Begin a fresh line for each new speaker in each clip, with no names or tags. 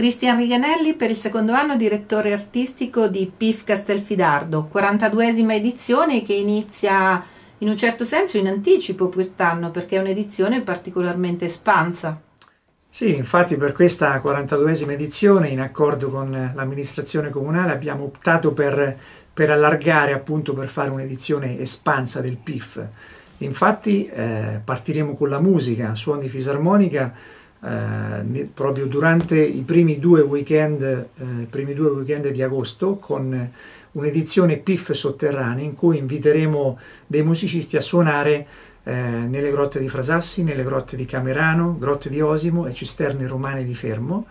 Cristian Riganelli per il secondo anno direttore artistico di PIF Castelfidardo, 42esima edizione che inizia in un certo senso in anticipo quest'anno perché è un'edizione particolarmente espansa.
Sì, infatti per questa 42esima edizione, in accordo con l'amministrazione comunale, abbiamo optato per, per allargare, appunto per fare un'edizione espansa del PIF. Infatti eh, partiremo con la musica, suoni fisarmonica, eh, proprio durante i primi due, weekend, eh, primi due weekend di agosto con un'edizione PIF sotterranea in cui inviteremo dei musicisti a suonare eh, nelle grotte di Frasassi, nelle grotte di Camerano, grotte di Osimo e cisterne romane di Fermo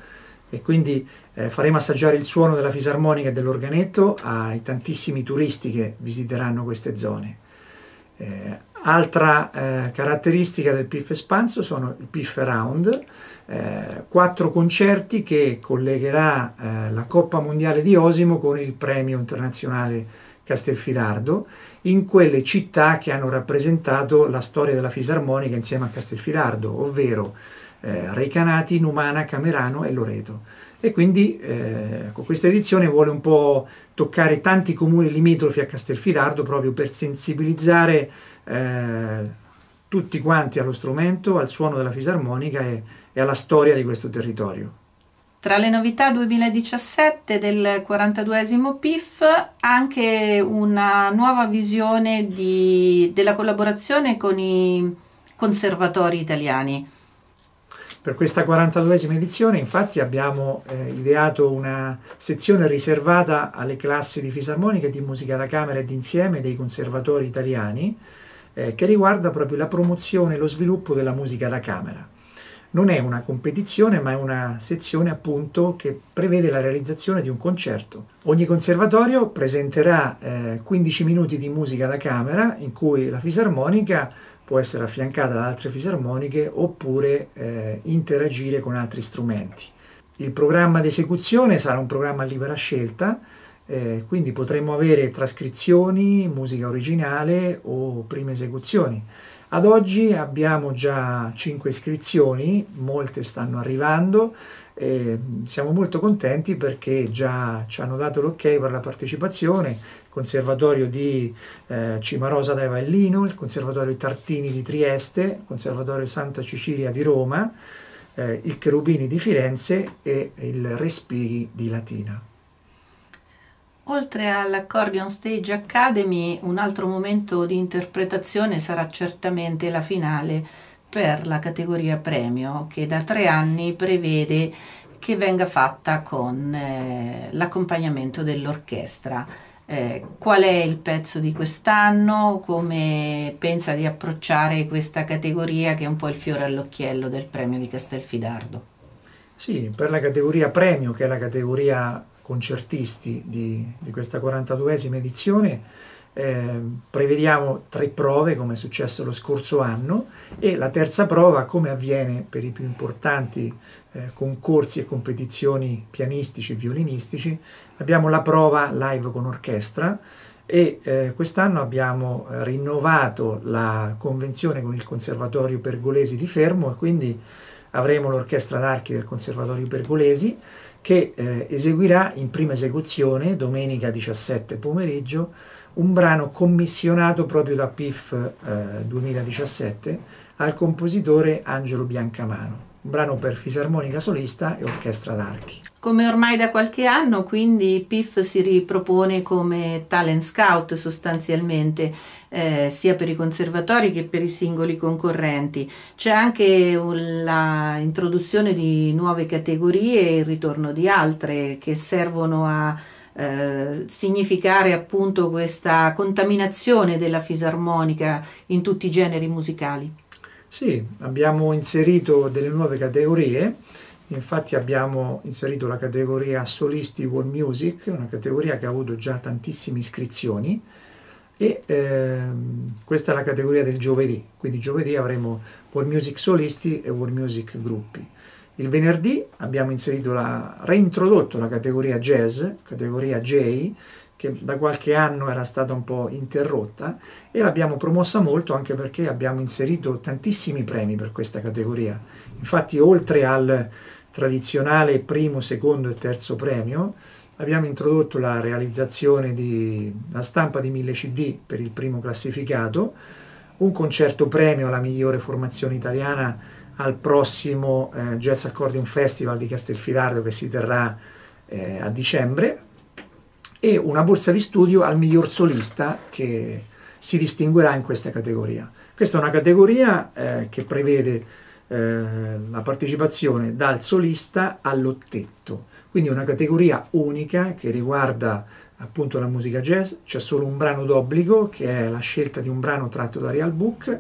e quindi eh, faremo assaggiare il suono della fisarmonica e dell'organetto ai tantissimi turisti che visiteranno queste zone. Eh, altra eh, caratteristica del PIF espanso sono il PIF Round, eh, quattro concerti che collegherà eh, la Coppa Mondiale di Osimo con il Premio Internazionale Castelfidardo in quelle città che hanno rappresentato la storia della fisarmonica insieme a Castelfidardo, ovvero eh, Recanati, Numana, Camerano e Loreto. E quindi eh, questa edizione vuole un po' toccare tanti comuni limitrofi a Castelfidardo proprio per sensibilizzare eh, tutti quanti allo strumento, al suono della fisarmonica e, e alla storia di questo territorio.
Tra le novità 2017 del 42esimo PIF anche una nuova visione di, della collaborazione con i conservatori italiani.
Per questa 42esima edizione infatti abbiamo eh, ideato una sezione riservata alle classi di fisarmonica e di musica da camera e d'insieme dei conservatori italiani eh, che riguarda proprio la promozione e lo sviluppo della musica da camera non è una competizione ma è una sezione appunto che prevede la realizzazione di un concerto. Ogni conservatorio presenterà eh, 15 minuti di musica da camera in cui la fisarmonica può essere affiancata da altre fisarmoniche oppure eh, interagire con altri strumenti. Il programma di esecuzione sarà un programma a libera scelta, eh, quindi potremo avere trascrizioni, musica originale o prime esecuzioni. Ad oggi abbiamo già 5 iscrizioni, molte stanno arrivando e siamo molto contenti perché già ci hanno dato l'ok per la partecipazione, il Conservatorio di eh, Cimarosa da Avellino, il Conservatorio Tartini di Trieste, il Conservatorio Santa Cecilia di Roma, eh, il Cherubini di Firenze e il Respighi di Latina.
Oltre all'Accordion Stage Academy, un altro momento di interpretazione sarà certamente la finale per la categoria premio, che da tre anni prevede che venga fatta con eh, l'accompagnamento dell'orchestra. Eh, qual è il pezzo di quest'anno? Come pensa di approcciare questa categoria che è un po' il fiore all'occhiello del premio di Castelfidardo?
Sì, per la categoria premio, che è la categoria concertisti di, di questa 42esima edizione. Eh, prevediamo tre prove come è successo lo scorso anno e la terza prova come avviene per i più importanti eh, concorsi e competizioni pianistici e violinistici. Abbiamo la prova live con orchestra e eh, quest'anno abbiamo rinnovato la convenzione con il Conservatorio Pergolesi di Fermo e quindi avremo l'orchestra d'archi del Conservatorio Pergolesi che eh, eseguirà in prima esecuzione domenica 17 pomeriggio un brano commissionato proprio da PIF eh, 2017 al compositore Angelo Biancamano brano per fisarmonica solista e orchestra d'archi.
Come ormai da qualche anno, quindi PIF si ripropone come talent scout sostanzialmente, eh, sia per i conservatori che per i singoli concorrenti. C'è anche l'introduzione di nuove categorie e il ritorno di altre che servono a eh, significare appunto questa contaminazione della fisarmonica in tutti i generi musicali.
Sì, abbiamo inserito delle nuove categorie, infatti abbiamo inserito la categoria Solisti World Music, una categoria che ha avuto già tantissime iscrizioni. E ehm, questa è la categoria del giovedì, quindi giovedì avremo World Music Solisti e World Music Gruppi. Il venerdì abbiamo inserito la, reintrodotto la categoria Jazz, categoria J, che da qualche anno era stata un po' interrotta e l'abbiamo promossa molto anche perché abbiamo inserito tantissimi premi per questa categoria. Infatti oltre al tradizionale primo, secondo e terzo premio, abbiamo introdotto la realizzazione di una stampa di 1000 CD per il primo classificato, un concerto premio alla migliore formazione italiana al prossimo eh, Jazz Accordion Festival di Castelfidardo che si terrà eh, a dicembre e una borsa di studio al miglior solista che si distinguerà in questa categoria. Questa è una categoria eh, che prevede eh, la partecipazione dal solista all'ottetto, quindi una categoria unica che riguarda appunto la musica jazz, c'è solo un brano d'obbligo che è la scelta di un brano tratto da Real Book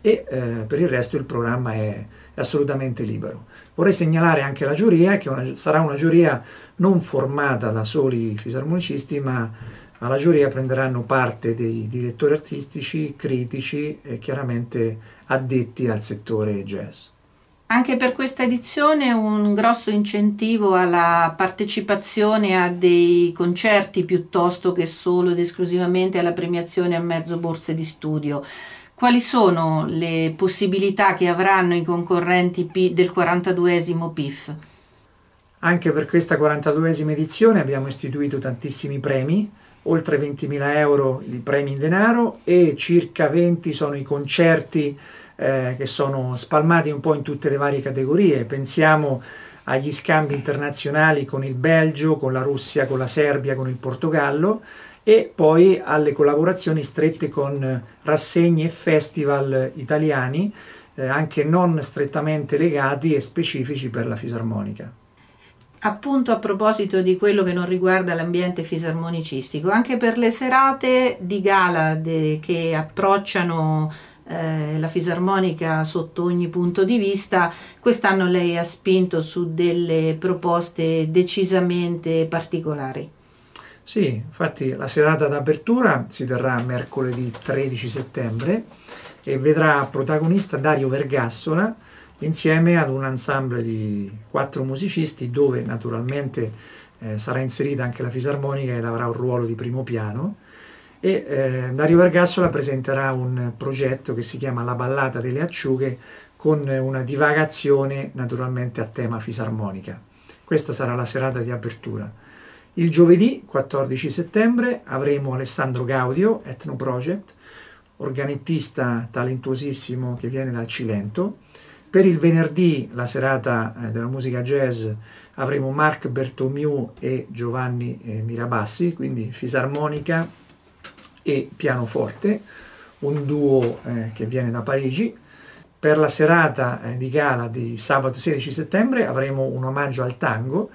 e eh, per il resto il programma è, è, assolutamente libero. Vorrei segnalare anche la giuria, che una, sarà una giuria non formata da soli fisarmonicisti, ma alla giuria prenderanno parte dei direttori artistici, critici e chiaramente addetti al settore jazz.
Anche per questa edizione un grosso incentivo alla partecipazione a dei concerti piuttosto che solo ed esclusivamente alla premiazione a mezzo borse di studio. Quali sono le possibilità che avranno i concorrenti del 42esimo PIF?
Anche per questa 42esima edizione abbiamo istituito tantissimi premi, oltre 20.000 euro i premi in denaro e circa 20 sono i concerti eh, che sono spalmati un po' in tutte le varie categorie. Pensiamo agli scambi internazionali con il Belgio, con la Russia, con la Serbia, con il Portogallo e poi alle collaborazioni strette con rassegne e festival italiani, eh, anche non strettamente legati e specifici per la fisarmonica.
Appunto a proposito di quello che non riguarda l'ambiente fisarmonicistico, anche per le serate di gala de, che approcciano eh, la fisarmonica sotto ogni punto di vista, quest'anno lei ha spinto su delle proposte decisamente particolari.
Sì, infatti la serata d'apertura si terrà mercoledì 13 settembre e vedrà protagonista Dario Vergassola insieme ad un ensemble di quattro musicisti dove naturalmente eh, sarà inserita anche la fisarmonica ed avrà un ruolo di primo piano e eh, Dario Vergassola presenterà un progetto che si chiama La ballata delle acciughe con una divagazione naturalmente a tema fisarmonica. Questa sarà la serata di apertura. Il giovedì 14 settembre avremo Alessandro Gaudio, Etno Project, organettista talentuosissimo che viene dal Cilento. Per il venerdì, la serata eh, della musica jazz, avremo Marc Bertomiu e Giovanni eh, Mirabassi, quindi fisarmonica, e pianoforte, un duo eh, che viene da Parigi. Per la serata di gala di sabato 16 settembre avremo un omaggio al tango.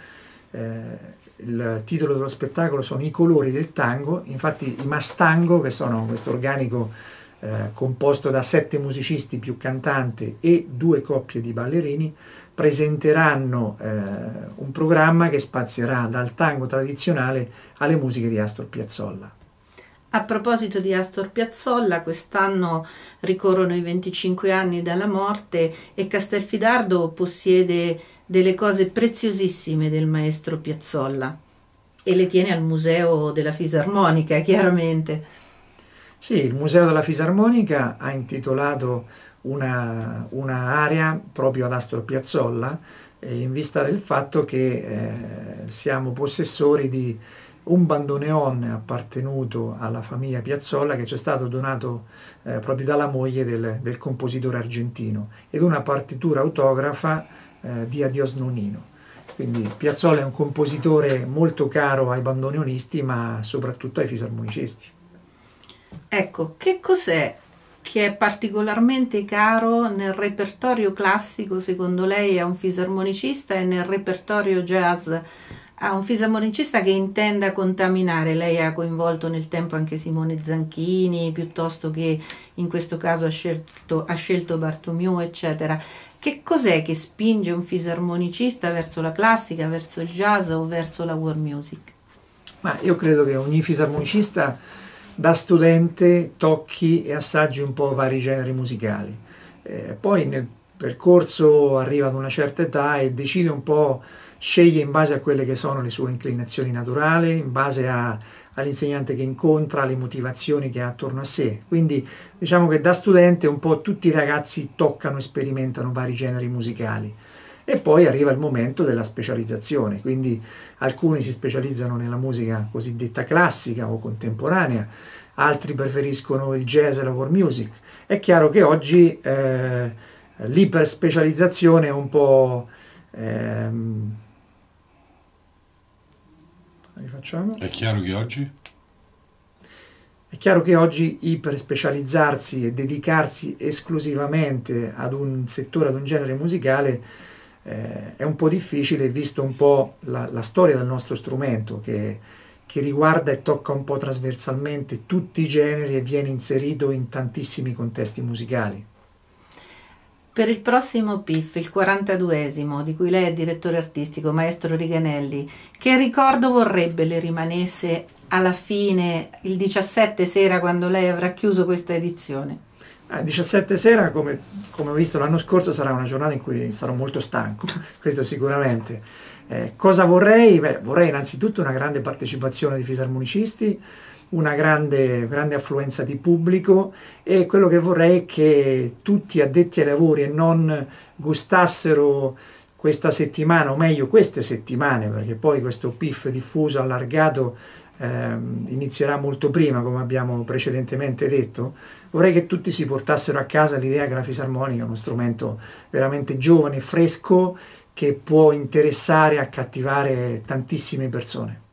Il titolo dello spettacolo sono I colori del tango, infatti i Mastango, che sono questo organico eh, composto da sette musicisti più cantante e due coppie di ballerini, presenteranno eh, un programma che spazierà dal tango tradizionale alle musiche di Astor Piazzolla.
A proposito di Astor Piazzolla, quest'anno ricorrono i 25 anni dalla morte e Castelfidardo possiede delle cose preziosissime del maestro Piazzolla e le tiene al Museo della Fisarmonica, chiaramente.
Sì, il Museo della Fisarmonica ha intitolato una, una proprio ad Astor Piazzolla eh, in vista del fatto che eh, siamo possessori di un bandoneon appartenuto alla famiglia Piazzolla che ci è stato donato eh, proprio dalla moglie del, del, compositore argentino ed una partitura autografa eh, di Adios Nonino. Quindi Piazzolla è un compositore molto caro ai bandoneonisti ma soprattutto ai fisarmonicisti.
Ecco, che cos'è che è particolarmente caro nel repertorio classico secondo lei a un fisarmonicista e nel repertorio jazz a un fisarmonicista che intenda contaminare. Lei ha coinvolto nel tempo anche Simone Zanchini, piuttosto che in questo caso ha scelto, ha scelto Bartomiu, eccetera. Che cos'è che spinge un fisarmonicista verso la classica, verso il jazz o verso la world music?
Ma io credo che ogni fisarmonicista da studente tocchi e assaggi un po' vari generi musicali. Eh, poi nel percorso arriva ad una certa età e decide un po' sceglie in base a quelle che sono le sue inclinazioni naturali, in base a, all'insegnante che incontra, le motivazioni che ha attorno a sé. Quindi diciamo che da studente un po' tutti i ragazzi toccano e sperimentano vari generi musicali. E poi arriva il momento della specializzazione, quindi alcuni si specializzano nella musica cosiddetta classica o contemporanea, altri preferiscono il jazz e la world music. È chiaro che oggi eh, l'iperspecializzazione è un po'... Ehm,
rifacciamo. È chiaro che oggi?
È chiaro che oggi iperspecializzarsi e dedicarsi esclusivamente ad un settore, ad un genere musicale, eh, è un po' difficile visto un po' la, la storia del nostro strumento che, che, riguarda e tocca un po' trasversalmente tutti i generi e viene inserito in tantissimi contesti musicali.
Per il prossimo PIF, il 42esimo, di cui lei è direttore artistico, maestro Riganelli, che ricordo vorrebbe le rimanesse alla fine, il 17 sera, quando lei avrà chiuso questa edizione?
Il 17 sera, come, come, ho visto l'anno scorso, sarà una giornata in cui sarò molto stanco, questo sicuramente. Eh, cosa vorrei? Beh, vorrei innanzitutto una grande partecipazione di fisarmonicisti, una grande, grande affluenza di pubblico e quello che vorrei è che tutti addetti ai lavori e non gustassero questa settimana, o meglio queste settimane, perché poi questo PIF diffuso, allargato, ehm, inizierà molto prima, come abbiamo precedentemente detto, vorrei che tutti si portassero a casa l'idea che la fisarmonica è uno strumento veramente giovane, fresco, che può interessare e accattivare tantissime persone.